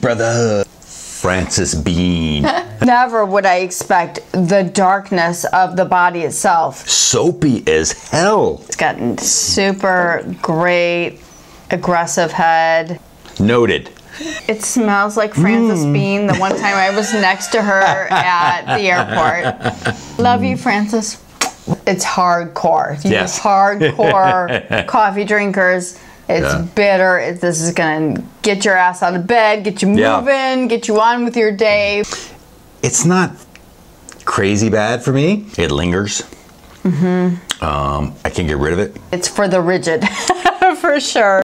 brother. Frances Bean. Never would I expect the darkness of the body itself. Soapy as hell. It's got super great, aggressive head. Noted. It smells like Frances Mm. Bean. The one time I was next to her at the airport. Love you, Frances. It's hardcore. You Yes. hardcore coffee drinkers. It's Yeah. bitter. It, this is gonna get your ass out of bed, get you Yeah. moving, get you on with your day. It's not crazy bad for me. It lingers. Mm-hmm. Um, I can't get rid of it. It's for the rigid, for sure.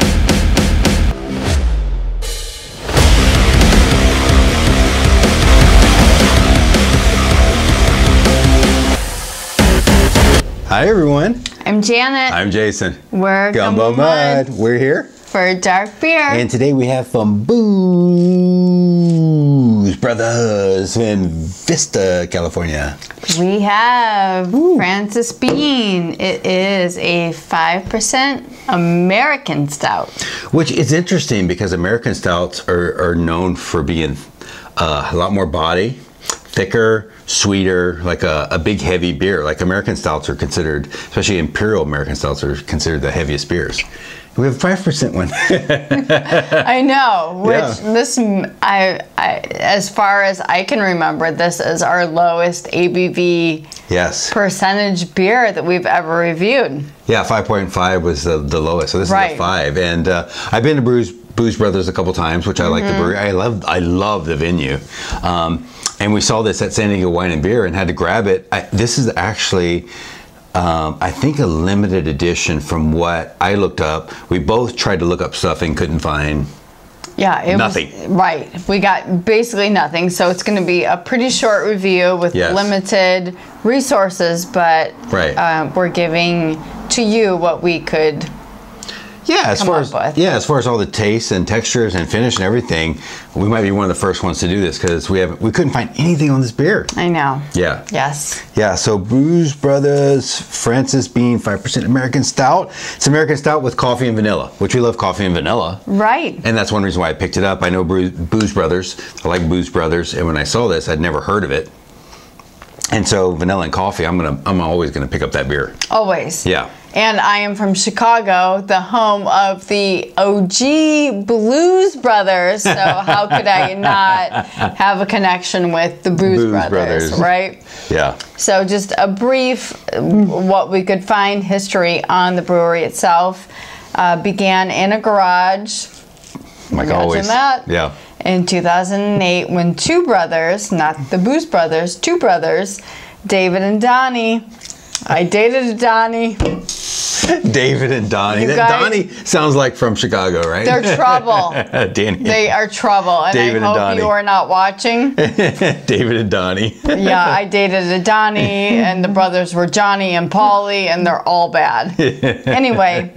Hi everyone. I'm Janet. I'm Jason. We're Gumbo Mudd. We're here. for dark beer. And today we have from Booze Brothers in Vista, California. We have Frances Bean. It is a 5% American stout. Which is interesting because American stouts are, are known for being uh, a lot more body, thicker, sweeter, like a, a big heavy beer. Like American stouts are considered, especially Imperial American stouts are considered the heaviest beers. We have a 5% one. I know, which Yeah. this, I, I, as far as I can remember, this is our lowest ABV yes. percentage beer that we've ever reviewed. Yeah, 5.5 was the, the lowest. So this is a 5. And uh, I've been to Booze, Booze Brothers a couple times, which I like the brewery. I love I love the venue. Um, and we saw this at San Diego Wine and Beer and had to grab it. I, this is actually um, I think a limited edition from what I looked up. We both tried to look up stuff and couldn't find. Yeah, it Nothing. was right. We got basically nothing, so it's going to be a pretty short review with Yes. limited resources, but Right. uh, we're giving to you what we could. Yeah, as far as with. yeah, as far as all the tastes and textures and finish and everything, we might be one of the first ones to do this because we have we couldn't find anything on this beer. I know. Yeah. Yes. Yeah, so Booze Brothers Frances Bean 5% American Stout. It's American Stout with coffee and vanilla, which we love coffee and vanilla. Right. And that's one reason why I picked it up. I know Booze Brothers. I like Booze Brothers, and when I saw this, I'd never heard of it. And so vanilla and coffee, I'm gonna, I'm always gonna pick up that beer. Always. Yeah. And I am from Chicago, the home of the OG Blues Brothers. So how could I not have a connection with the Blues, Blues Brothers, Brothers. right? Yeah. So just a brief, uh, what we could find history on the brewery itself. Uh, began in a garage Like Imagine always. that. Yeah. In 2008 when two brothers, not the Booze brothers, two brothers, David and Donnie. I dated Donnie. David and Donnie. Guys- Donnie sounds like from Chicago, right? They're trouble. Danny. They are trouble, and David and I hope Donnie. you are not watching. David and Donnie. yeah, I dated a Donnie, and the brothers were Johnny and Polly, and they're all bad. anyway,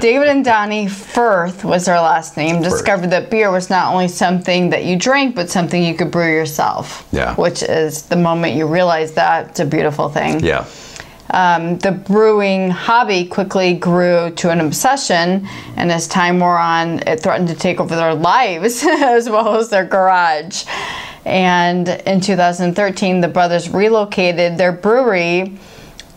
David and Donnie Firth was their last name. Discovered that beer was not only something that you drank, but something you could brew yourself. Yeah. Which is the moment you realize that it's a beautiful thing. yeah. Um, the brewing hobby quickly grew to an obsession, and as time wore on, it threatened to take over their lives as well as their garage. And in 2013, the brothers relocated their brewery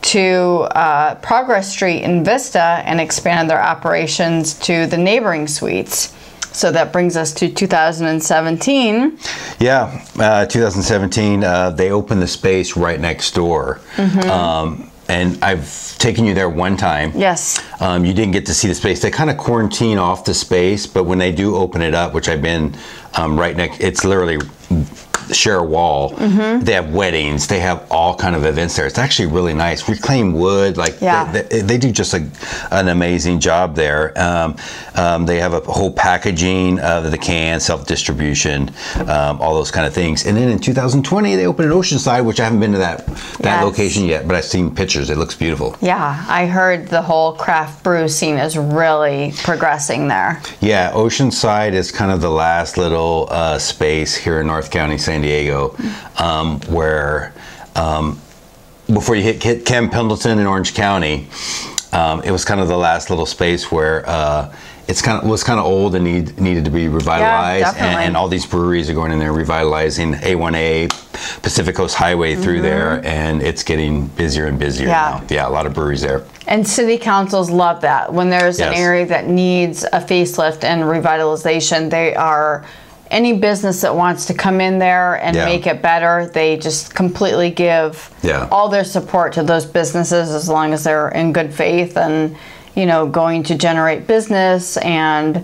to uh, Progress Street in Vista and expanded their operations to the neighboring suites. So that brings us to 2017. Yeah, uh, 2017, uh, they opened the space right next door. Mm-hmm. Um, and I've taken you there one time. Yes. Um, you didn't get to see the space. They kind of quarantine off the space, but when they do open it up, which I've been um, right next, it's literally share a wall. Mm-hmm. They have weddings. They have all kind of events there. It's actually really nice. Reclaimed wood, like Yeah. they, they, they do just a, an amazing job there. Um, um, they have a whole packaging of the can, self distribution, um, all those kind of things. And then in 2020, they opened in Oceanside, which I haven't been to that that Yes. location yet, but I've seen pictures. It looks beautiful. Yeah, I heard the whole craft brew scene is really progressing there. Yeah, Oceanside is kind of the last little uh, space here in North County, San Diego, um, where um, before you hit, Camp Pendleton in Orange County, um, it was kind of the last little space where uh, it's kind of was kind of old and need, needed to be revitalized. and, and all these breweries are going in there revitalizing A1A, Pacific Coast Highway through there, and it's getting busier and busier Mm-hmm. Yeah. now. Yeah, a lot of breweries there. And city councils love that. When there's an area that needs a facelift and revitalization, they are any business that wants to come in there and Yeah. make it better, they just completely give Yeah. all their support to those businesses as long as they're in good faith and you know going to generate business and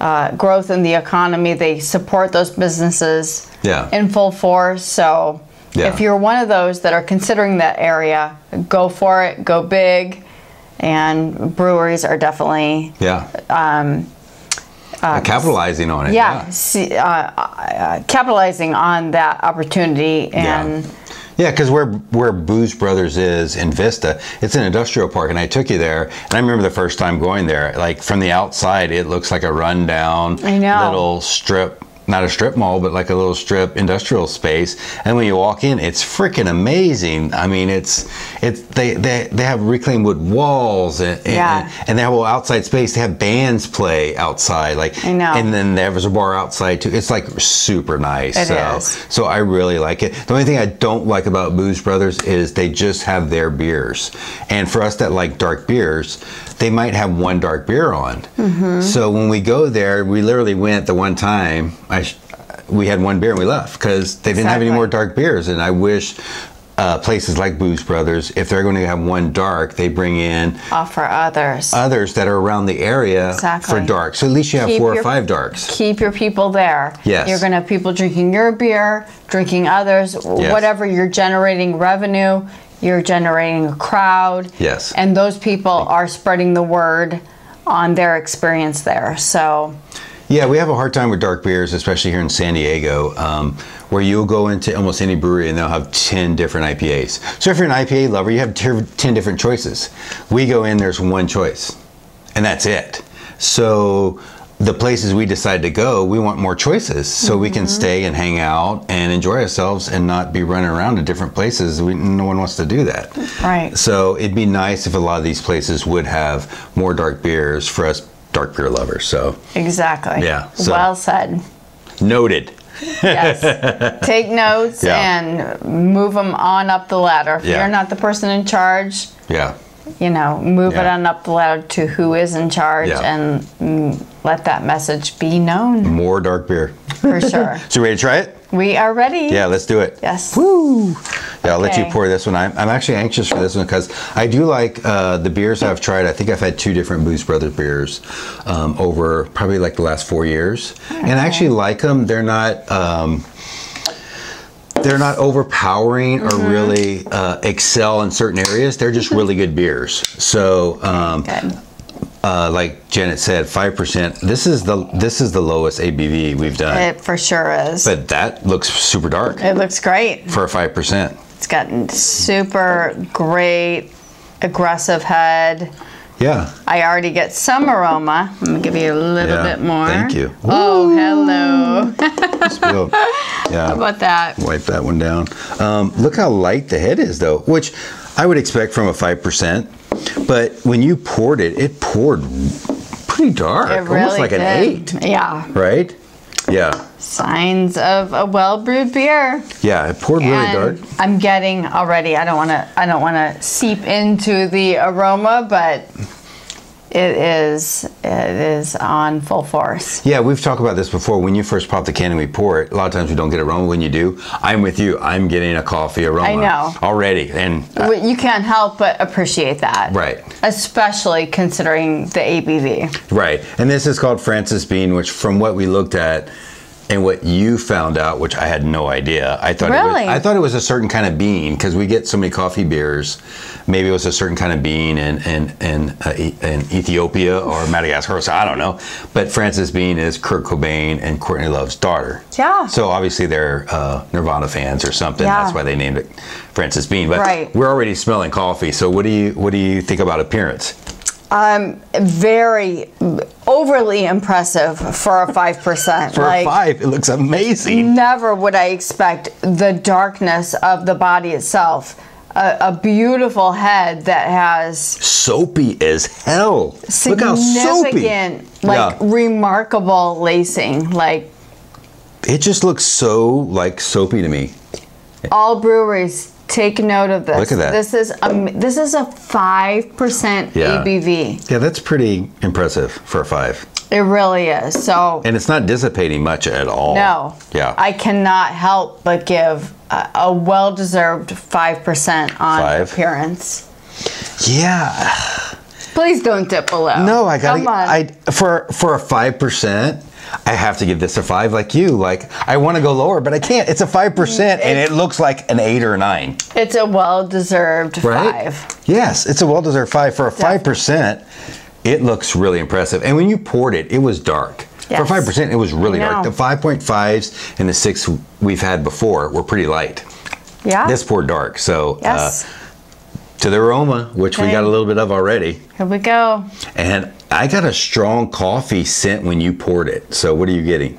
uh, growth in the economy. They support those businesses Yeah. in full force. So Yeah. if you're one of those that are considering that area, go for it, go big. And breweries are definitely, Yeah. Uh, capitalizing on it. yeah, see, uh, uh, capitalizing on that opportunity. And Yeah, because where where Booze Brothers is in Vista, it's an industrial park, and I took you there, and I remember the first time going there. Like from the outside, it looks like a rundown little strip. Not a strip mall, but like a little strip industrial space. And when you walk in, it's freaking amazing. I mean, it's it's they they, they have reclaimed wood walls and, and Yeah. and they have a little outside space. They have bands play outside, like I know. and then there's a bar outside too. It's like super nice. It so is. so I really like it. The only thing I don't like about Booze Brothers is they just have their beers. And for us that like dark beers, they might have one dark beer on. Mm-hmm. So when we go there, we literally went the one time. I sh- we had one beer and we left because they didn't have any more dark beers. And I wish. Uh, places like Booze Brothers, if they're going to have one dark, they bring in offer others. others that are around the area Exactly. for dark. So at least you have Keep four or five darks. Keep your people there. Yes. You're going to have people drinking your beer, drinking others, whatever you're generating revenue, you're generating a crowd. Yes. And those people are spreading the word on their experience there. So, Yeah, we have a hard time with dark beers, especially here in San Diego, um, where you'll go into almost any brewery and they'll have 10 different IPAs. So if you're an IPA lover, you have 10 different choices. We go in, there's one choice, and that's it. So the places we decide to go, we want more choices so we can mm-hmm. stay and hang out and enjoy ourselves and not be running around to different places. We, no one wants to do that. Right. So it'd be nice if a lot of these places would have more dark beers for us dark beer lovers. So exactly. Yeah, so- well said. noted. Yes. Take notes Yeah. and move them on up the ladder. If Yeah. you're not the person in charge, Yeah. You know, move it on up the ladder to who is in charge Yeah. and mm, let that message be known More dark beer. for sure. So ready to try it? we are ready. Yeah, let's do it. Yes. Woo! Yeah, I'll let you pour this one. I'm, I'm actually anxious for this one because I do like uh, the beers I've tried. I think I've had two different Booze Brothers beers um, over probably like the last four years, and I actually like them. They're not. Um, they're not overpowering or Mm-hmm. really uh, excel in certain areas. They're just really good beers. So, um, Good. uh, like Janet said, five percent. This is the this is the lowest ABV we've done. It for sure is. But that looks super dark it looks great. for a five percent. It's got super great aggressive head. Yeah. I already get some aroma. I'm gonna give you a little Yeah, bit more. thank you. Oh, hello. Yeah. How about that? Wipe that one down. Um, look how light the head is, though, which I would expect from a five percent. But when you poured it, it poured pretty dark, It really almost like did. an eight, Yeah. right? Yeah. Signs of a well brewed beer. Yeah. It poured really dark. I'm getting already. I don't want to. I don't want to seep into the aroma, but it is. It is on full force. Yeah, we've talked about this before. When you first pop the can and we pour it, a lot of times we don't get aroma. When you do, I'm with you. I'm getting a coffee aroma. I know. already, and uh, you can't help but appreciate that. Right. Especially considering the ABV. Right. And this is called Frances Bean, which from what we looked at and what you found out, which I had no idea. I thought it was, I thought it was a certain kind of bean because we get so many coffee beers. Maybe it was a certain kind of bean in in in, uh, in Ethiopia or Madagascar. So I don't know. But Frances Bean is Kurt Cobain and Courtney Love's daughter. Yeah. So obviously they're uh, Nirvana fans or something. Yeah. That's why they named it Frances Bean. But Right. we're already smelling coffee. So what do you what do you think about appearance? Um, very overly impressive for a five percent. For a five, it looks amazing. Never would I expect the darkness of the body itself a, a beautiful head that has Soapy as hell. Look how soapy. significant, like Yeah. remarkable lacing. Like It just looks so like soapy to me. all breweries, take note of this. Look at that. This is a, this is a five percent Yeah. ABV. Yeah, that's pretty impressive for a five. It really is. So And it's not dissipating much at all. no, Yeah. I cannot help but give a, a well-deserved five percent on Five? appearance. yeah. Please don't dip below. No, I gotta. Come on. I for for a five percent. I have to give this a five, like you. Like I want to go lower, but I can't. It's a five percent, and it looks like an eight or a nine. it's a well-deserved Right? five. Yes, it's a well-deserved five for a five percent. It looks really impressive, and when you poured it, it was dark. For five percent, it was really dark. The five point fives and the six we've had before were pretty light. Yeah. This poured dark, so yes. uh, to the aroma, which we got a little bit of already, Here we go. and I got a strong coffee scent when you poured it. So what are you getting?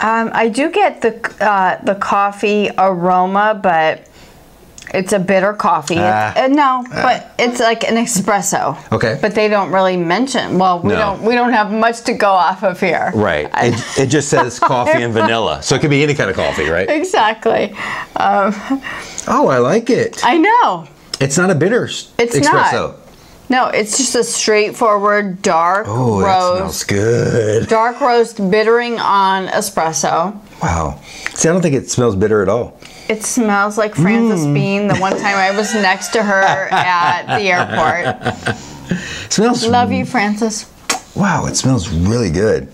Um, I do get the uh, the coffee aroma, but it's a bitter coffee. It's- Ah. uh, no, but it's like an espresso. Okay. But they don't really mention. Well, we No. don't we don't have much to go off of here. Right. It, it just says coffee and vanilla, so it could be any kind of coffee, right? Exactly. Um, Oh, I like it. I know. It's not a bitter It's espresso. not. No, it's just a straightforward dark roast. Oh, that smells good. Dark roast bittering on espresso. Wow. See, I don't think it smells bitter at all. It smells like Frances Mm. Bean the one time I was next to her at the airport. It smells. Love you, Frances. Wow, it smells really good.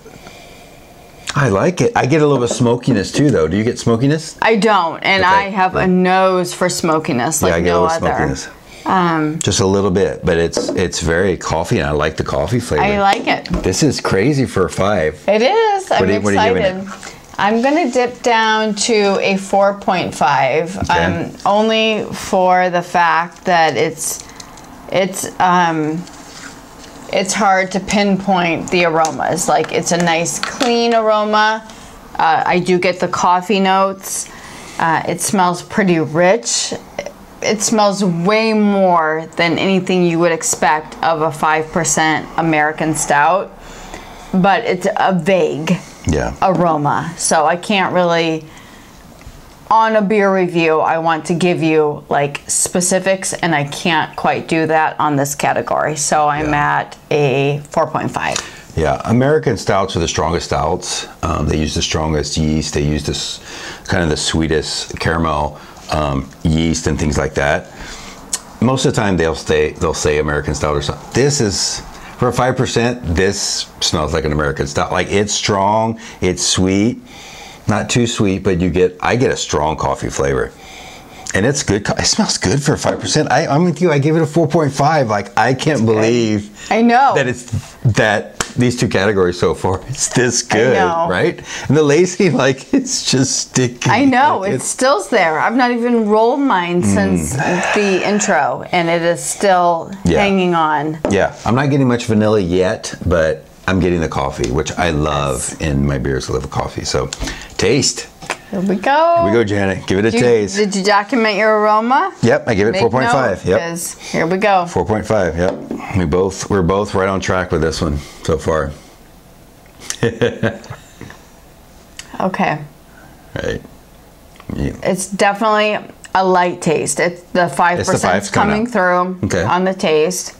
I like it. I get a little bit of smokiness too, though. Do you get smokiness? I don't, and Okay. I have a nose for smokiness like yeah, I get no a little other. smokiness. Um, Just a little bit, but it's it's very coffee, and I like the coffee flavor. I like it. This is crazy for a five. It is. I'm What are you- what are you giving excited. I'm gonna dip down to a 4.5, Okay. um, only for the fact that it's it's um, it's hard to pinpoint the aromas. Like it's a nice clean aroma. Uh, I do get the coffee notes. Uh, it smells pretty rich. It smells way more than anything you would expect of a 5% American stout, but it's a vague Yeah. aroma. So I can't really on a beer review I want to give you like specifics and I can't quite do that on this category. So I'm Yeah. at a 4.5. Yeah, American stouts are the strongest stouts. Um, they use the strongest yeast. They use this kind of the sweetest caramel um, yeast and things like that. Most of the time, they'll say they'll say American stout or something. This is for five percent. This smells like an American stout. Like it's strong, it's sweet, not too sweet, but you get I get a strong coffee flavor. And it's good. It smells good for five percent. I'm with you. I give it a four point five. Like I can't believe I know. that it's that these two categories so far it's this good right and the lacy like it's just sticky I know, Like, it still's there. I've not even rolled mine mm. since the intro and it is still Yeah. hanging on. yeah i'm not getting much vanilla yet but i'm getting the coffee which i love in my beers I love coffee so taste Here we go. here we go janet give it a Did you, taste did you document your aroma? yep i give it 4.5 Yep. Here we go. 4.5 yep we both we're both right on track with this one so far Okay. right Yeah. It's definitely a light taste. It's the five percent coming coming out. through Okay. on the taste.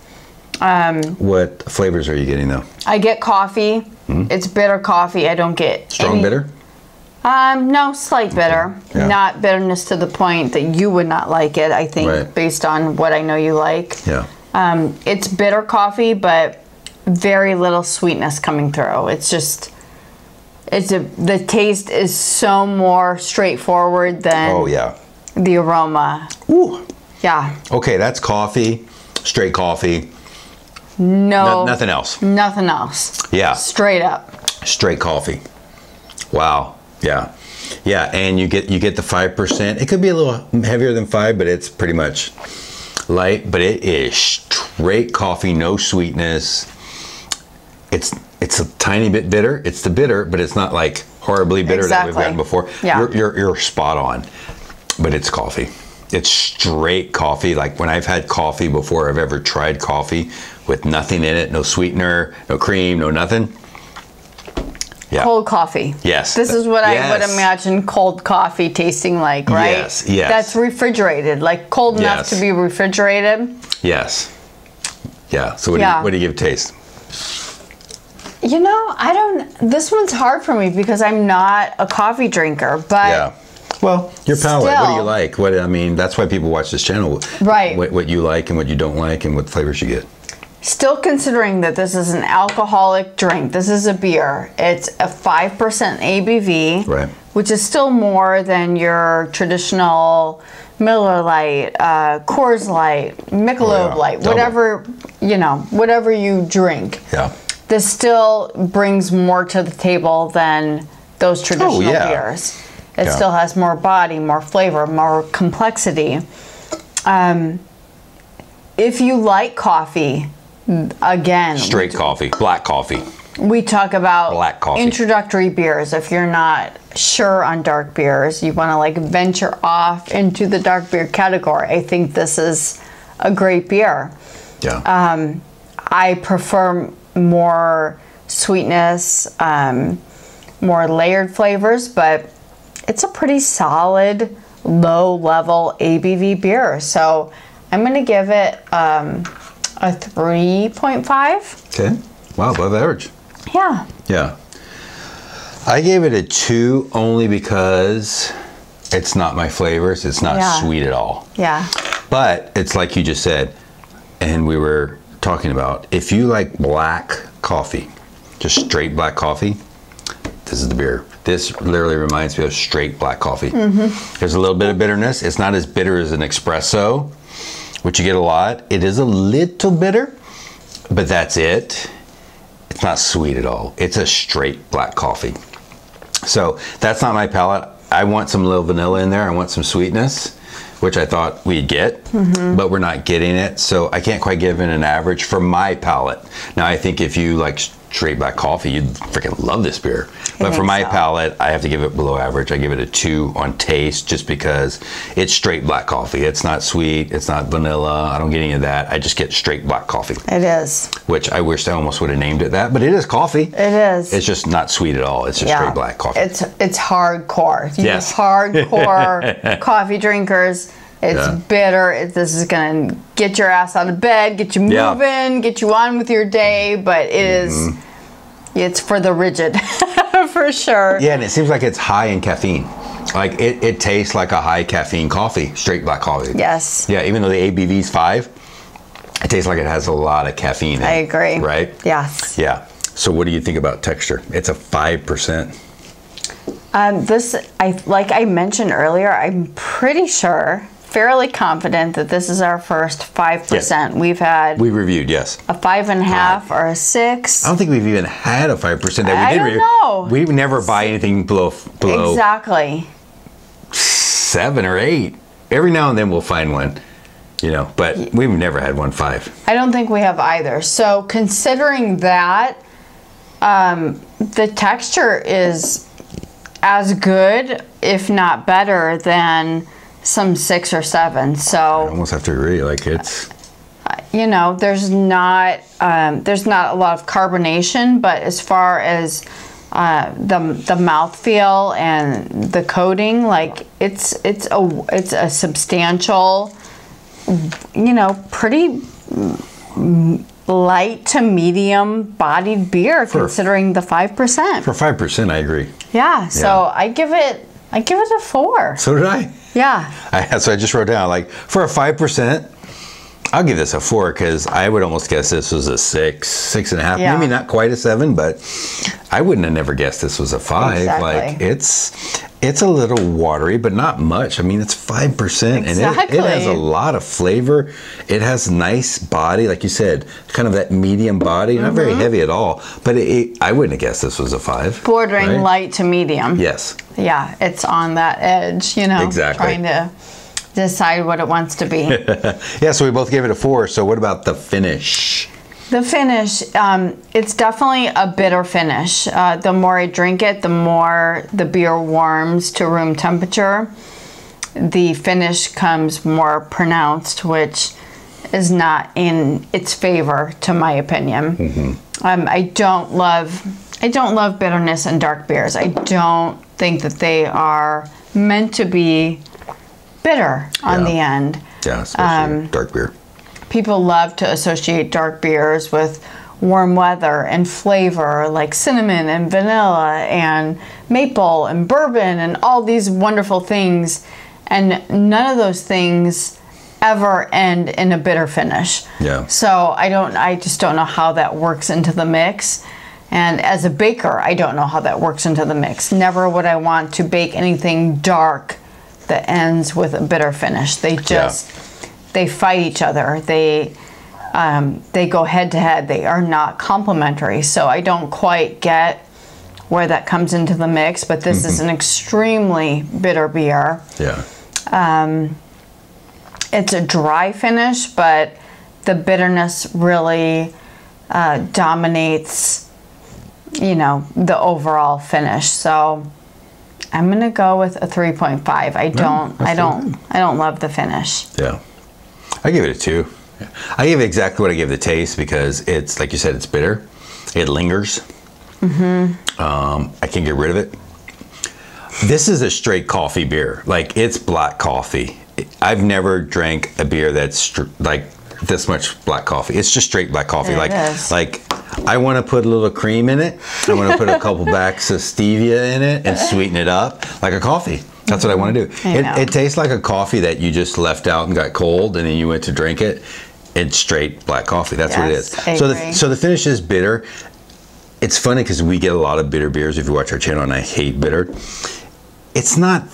Um, what flavors are you getting though I get coffee. It's bitter coffee. I don't get strong any- bitter Um, no, slight bitter. Yeah. Not bitterness to the point that you would not like it. I think Right. based on what I know you like. yeah Um, it's bitter coffee, but very little sweetness coming through. It's just, it's a the taste is so more straightforward than oh yeah the aroma. Ooh. Yeah, Okay, that's coffee, straight coffee, no, no- nothing else. nothing else. Yeah, Straight up. straight coffee. Wow. Yeah, yeah, and you get you get the five percent. It could be a little heavier than five, but it's pretty much light. But it is straight coffee, no sweetness. It's it's a tiny bit bitter. It's the bitter, but it's not like horribly bitter that we've Exactly. gotten before. Yeah. You're, you're you're spot on, but it's coffee. It's straight coffee. Like when I've had coffee before, I've ever tried coffee with nothing in it, no sweetener, no cream, no nothing. Yeah. Cold coffee. Yes. This is what I would imagine cold coffee tasting like, right? Yes, yes. That's refrigerated, like cold enough to be refrigerated. Yes. Yeah. So what, do, you, what do you give taste? You know, I don't. This one's hard for me because I'm not a coffee drinker, but Yeah. Well, your palate. What do you like? What I mean, that's why people watch this channel. Right. What, what you like and what you don't like and what flavors you get. Still considering that this is an alcoholic drink. This is a beer. It's a 5% ABV, Right. which is still more than your traditional Miller Lite, uh, Coors Light, Michelob Oh, yeah. Light, Double. whatever, you know, whatever you drink. Yeah. This still brings more to the table than those traditional Oh, yeah. beers. It Yeah. still has more body, more flavor, more complexity. Um, if you like coffee, again, Straight coffee, black coffee. we talk about Black coffee. introductory beers. If you're not sure on dark beers, you want to like venture off into the dark beer category. I think this is a great beer. Yeah. Um, I prefer more sweetness, um, more layered flavors, but it's a pretty solid low level ABV beer. So I'm going to give it um, a 3.5. okay. Wow, above average. Yeah. Yeah. I gave it a two only because it's not my flavors. It's not Yeah. sweet at all. Yeah. But it's like you just said, and we were talking about if you like black coffee, just straight black coffee, this is the beer. This literally reminds me of straight black coffee. Mm -hmm. There's a little bit of bitterness. It's not as bitter as an espresso, which you get a lot. It is a little bitter, but that's it. It's not sweet at all. It's a straight black coffee. So that's not my palate. I want some little vanilla in there. I want some sweetness, which I thought we'd get, mm-hmm. but we're not getting it. So I can't quite give it an average for my palate. Now I think if you like straight black coffee, you'd freaking love this beer. But for my so. palate, I have to give it below average. I give it a two on taste just because it's straight black coffee. It's not sweet. It's not vanilla. I don't get any of that. I just get straight black coffee, It is. which I wish I almost would have named it that. But it is coffee. It is. It's just not sweet at all. It's just straight black coffee. It's it's hardcore. You Yes. hardcore coffee drinkers. It's Yeah. bitter. It, this is gonna get your ass out of bed, get you Yeah. moving, get you on with your day. But it is, Mm-hmm. it's for the rigid, for sure. Yeah, and it seems like it's high in caffeine. Like it, it tastes like a high caffeine coffee, straight black coffee. Yes. Yeah, even though the ABV is five, it tastes like it has a lot of caffeine. In I it, agree. Right? Yes. Yeah. So what do you think about texture? It's a five percent. Um, this, I like I mentioned earlier. I'm pretty sure, fairly confident that this is our first five percent. We've had We reviewed, yes. a five and a half or a six. I don't think we've even had a five percent that we I did don't review. know. We never buy anything below below Exactly. seven or eight. Every now and then we'll find one, you know, but we've never had one five. I don't think we have either. So considering that, um, the texture is as good, if not better, than some six or seven. So I So almost have to agree. Like it's you know, there's not um, there's not a lot of carbonation, but as far as uh, the the mouthfeel and the coating, like it's it's a it's a substantial, you know, pretty light to medium bodied beer considering the five percent. for five percent. I agree. Yeah, so Yeah. I give it I give it a four. So did I. Yeah, I, so I just wrote down like for a five percent, I'll give this a four because I would almost guess this was a six, six and a half. Yeah. Maybe not quite a seven, but I wouldn't have never guessed this was a five. Exactly. Like it's it's a little watery, but not much. I mean, it's five percent, and it, it has a lot of flavor. It has nice body, like you said, kind of that medium body, not very Mm-hmm. heavy at all. But it, it- I wouldn't have guessed this was a five. bordering right? light to medium. Yes. yeah, it's on that edge, you know, Exactly. trying to decide what it wants to be. Yeah. So we both gave it a four. So what about the finish? the finish, um, it's definitely a bitter finish. Uh, the more I drink it, the more the beer warms to room temperature. the finish comes more pronounced, which is not in its favor, to my opinion. Um, I don't love, I don't love bitterness in dark beers. I don't think that they are meant to be bitter on Yeah. the end. Yeah, Um, dark beer. people love to associate dark beers with warm weather and flavor like cinnamon and vanilla and maple and bourbon and all these wonderful things and none of those things ever end in a bitter finish Yeah. so i don't i just don't know how that works into the mix and as a baker i don't know how that works into the mix never would i want to bake anything dark that ends with a bitter finish they just they fight each other. They um, they go head to head. They are not complementary. So I don't quite get where that comes into the mix. But this is an extremely bitter beer. Yeah. It's a dry finish, but the bitterness really uh, dominates. You know the overall finish. So I'm gonna go with a 3.5. I don't. that's I don't. I don't love the finish. Yeah. I give it a two. I give it exactly what I give the taste because it's like you said, it's bitter. It lingers. Mm-hmm. Um, I can't get rid of it. This is a straight coffee beer. Like it's black coffee. I've never drank a beer that's str- like this much black coffee. It's just straight black coffee. It like is. like I want to put a little cream in it. I want to put a couple backs of stevia in it and sweeten it up like a coffee. That's what I want to do. It, it tastes like a coffee that you just left out and got cold, and then you went to drink it. It's straight black coffee. That's what it is. I so agree. the so the finish is bitter. It's funny because we get a lot of bitter beers if you watch our channel, and I hate bitter. It's not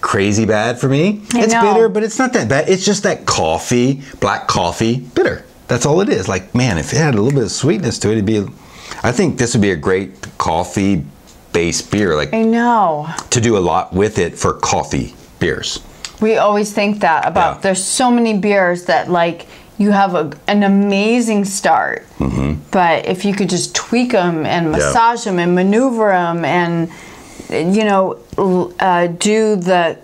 crazy bad for me. I it's know. bitter, but it's not that bad. It's just that coffee, black coffee, bitter. That's all it is. Like man, if it had a little bit of sweetness to it, it'd be. I think this would be a great coffee based beer. Like I know. to do a lot with it for coffee beers. We always think that about Yeah. there's so many beers that like you have a, an amazing start, but if you could just tweak them and Mm-hmm. Yeah. massage them and maneuver them and you know uh, do the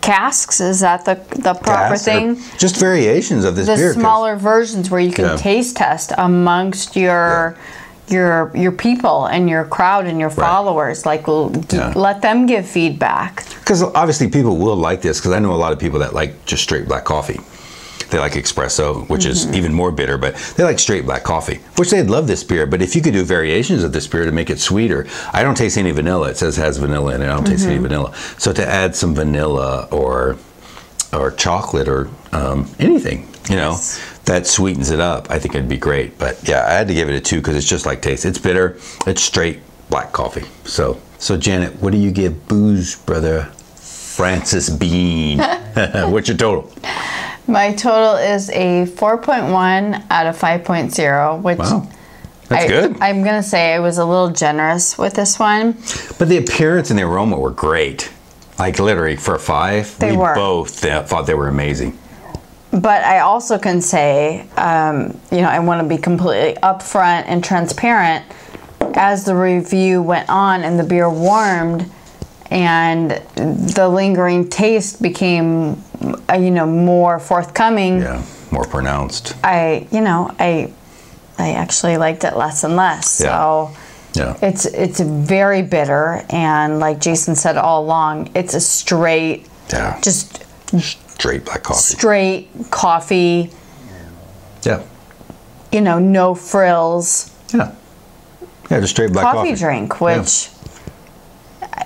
casks is that the the proper thing? Just variations of this The beer. smaller versions where you can Yeah. taste test amongst your. Your, your people and your crowd and your followers like l- g- Yeah. let them give feedback Because obviously people will like this. Because I know a lot of people that like just straight black coffee. They like espresso, which is even more bitter, but they like straight black coffee, which they'd love this beer. But if you could do variations of this beer to make it sweeter, I don't taste any vanilla. It says it has vanilla in it. I don't taste any vanilla. So to add some vanilla or or chocolate or um, anything, you know, Yes. that sweetens it up, I think it'd be great. But yeah, I had to give it a two because it's just like taste. It's bitter. It's straight black coffee. So so Janet, what do you give Booze Brother Frances Bean? What's your total? My total is a 4.1 out of 5.0, which Wow, that's I, good. I'm going to say I was a little generous with this one. but the appearance and the aroma were great. Like literally for a five, They we were. both th- thought they were amazing. But I also can say, um, you know, I want to be completely upfront and transparent. As the review went on and the beer warmed, and the lingering taste became, uh, Uh, you know, more forthcoming. Yeah, more pronounced. I, you know, I, I actually liked it less and less. Yeah. So. Yeah. It's it's very bitter, and like Jason said all along, it's a straight, Yeah. just Straight black coffee. straight coffee. Yeah. You know, no frills Yeah. Yeah, just straight black coffee, coffee. drink. Which,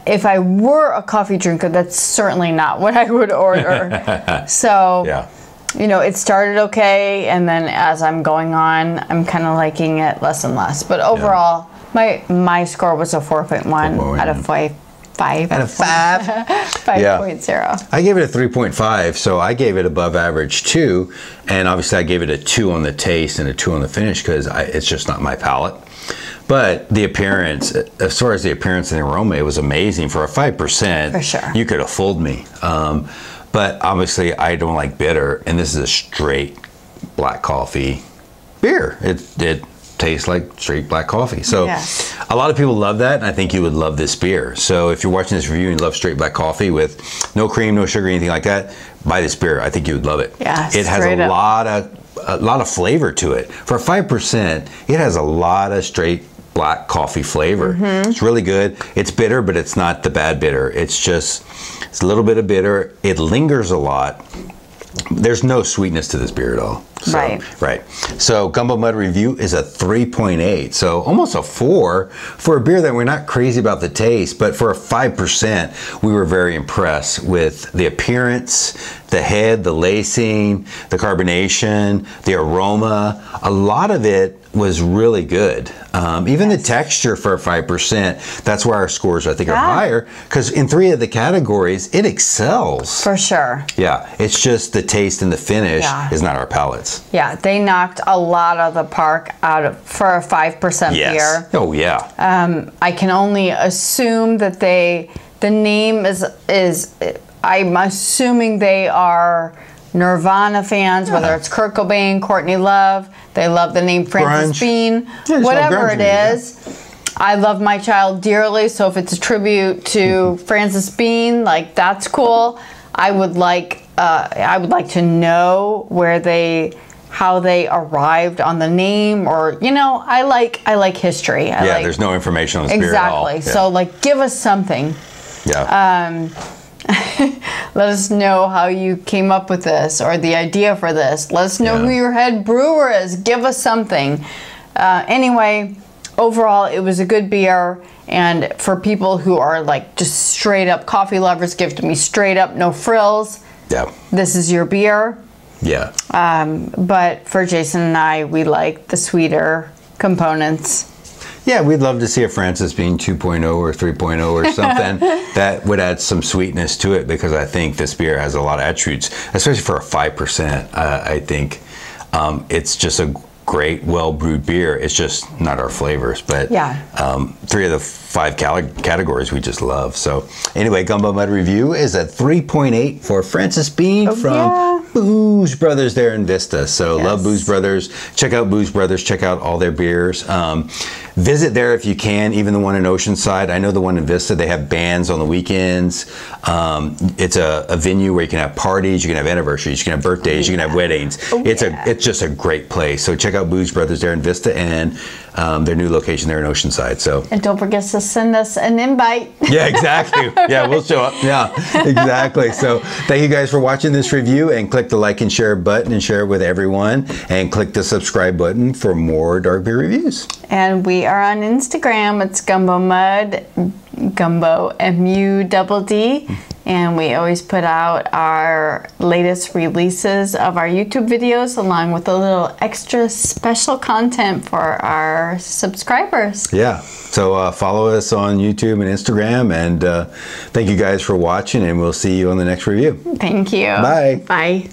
if I were a coffee drinker, that's certainly not what I would order. so Yeah. you know, it started okay, and then as I'm going on, I'm kind of liking it less and less. But overall, my my score was a 4.1 4.1, out of five. Five Out of five. 5.0. I gave it a 3.5, so I gave it above average two, and obviously I gave it a two on the taste and a two on the finish because it's just not my palate. But the appearance, as far as the appearance and the aroma, it was amazing for a five percent. For sure. you could have fooled me. Um, but obviously, I don't like bitter, and this is a straight black coffee beer. It it tastes like straight black coffee. So Yes. a lot of people love that, and I think you would love this beer. So if you're watching this review and you love straight black coffee with no cream, no sugar, anything like that, buy this beer. I think you would love it. Yeah, it has a up. lot of a lot of flavor to it. For five percent, it has a lot of straight black coffee flavor. Mm-hmm. It's really good. It's bitter, but it's not the bad bitter. It's just it's a little bit of bitter. It lingers a lot. There's no sweetness to this beer at all. So, Right. Right. So Gumbo Mudd Review is a 3.8. So almost a 4 for a beer that we're not crazy about the taste, but for a 5%, we were very impressed with the appearance, the head, the lacing, the carbonation, the aroma. A lot of it was really good. Um, even the texture for a 5%, that's why our scores I think are higher because in three of the categories it excels. For sure. Yeah, it's just the taste and the finish Yeah. is not our palates. Yeah, they knocked a lot of the park out of for a five percent Yes. beer. Oh yeah. Um, I can only assume that they the name is is I'm assuming they are Nirvana fans, whether it's Kurt Cobain, Courtney Love. They love the name Frances Grunge. Bean. Yeah, whatever it. I love my child dearly, so if it's a tribute to Mm-hmm. Frances Bean, like that's cool. I would like uh, I would like to know where they how they arrived on the name or you know I like I like history. I yeah, like, there's no information on the beer at all. Exactly. Yeah. So, like, give us something. yeah. Um, let us know how you came up with this or the idea for this. Let us know Yeah. who your head brewer is. Give us something. Uh, anyway, overall, it was a good beer. And for people who are like just straight up coffee lovers, give to me straight up, no frills. yeah. This is your beer. Yeah. Um, but for Jason and I, we like the sweeter components. Yeah, we'd love to see a Frances Bean 2.0 or 3.0 or something that would add some sweetness to it because I think this beer has a lot of attributes, especially for a 5%. Uh, I think um, it's just a great, well brewed beer. It's just not our flavors, but Yeah. um, three of the five categories we just love. So, anyway, Gumbo Mudd Review is a 3.8 for Frances Bean Oh, from yeah. Booze Brothers there in Vista. So love Booze Brothers. Check out Booze Brothers. Check out all their beers. Um, visit there if you can. Even the one in Oceanside. I know the one in Vista. They have bands on the weekends. Um, it's a, a venue where you can have parties. You can have anniversaries. You can have birthdays. You can have weddings. it's Oh, yeah. a it's just a great place. So check out Booze Brothers there in Vista and um, their new location there in Oceanside. So And don't forget to send us an invite. yeah, exactly. Yeah, we'll show up. Yeah, exactly. So thank you guys for watching this review and click the like and share button and share it with everyone and click the subscribe button for more dark beer reviews. And we are on Instagram. It's Gumbo Mudd, Gumbo M U double D. And we always put out our latest releases of our YouTube videos along with a little extra special content for our subscribers. Yeah. So uh, follow us on YouTube and Instagram and uh, thank you guys for watching and we'll see you on the next review. Thank you. Bye. Bye.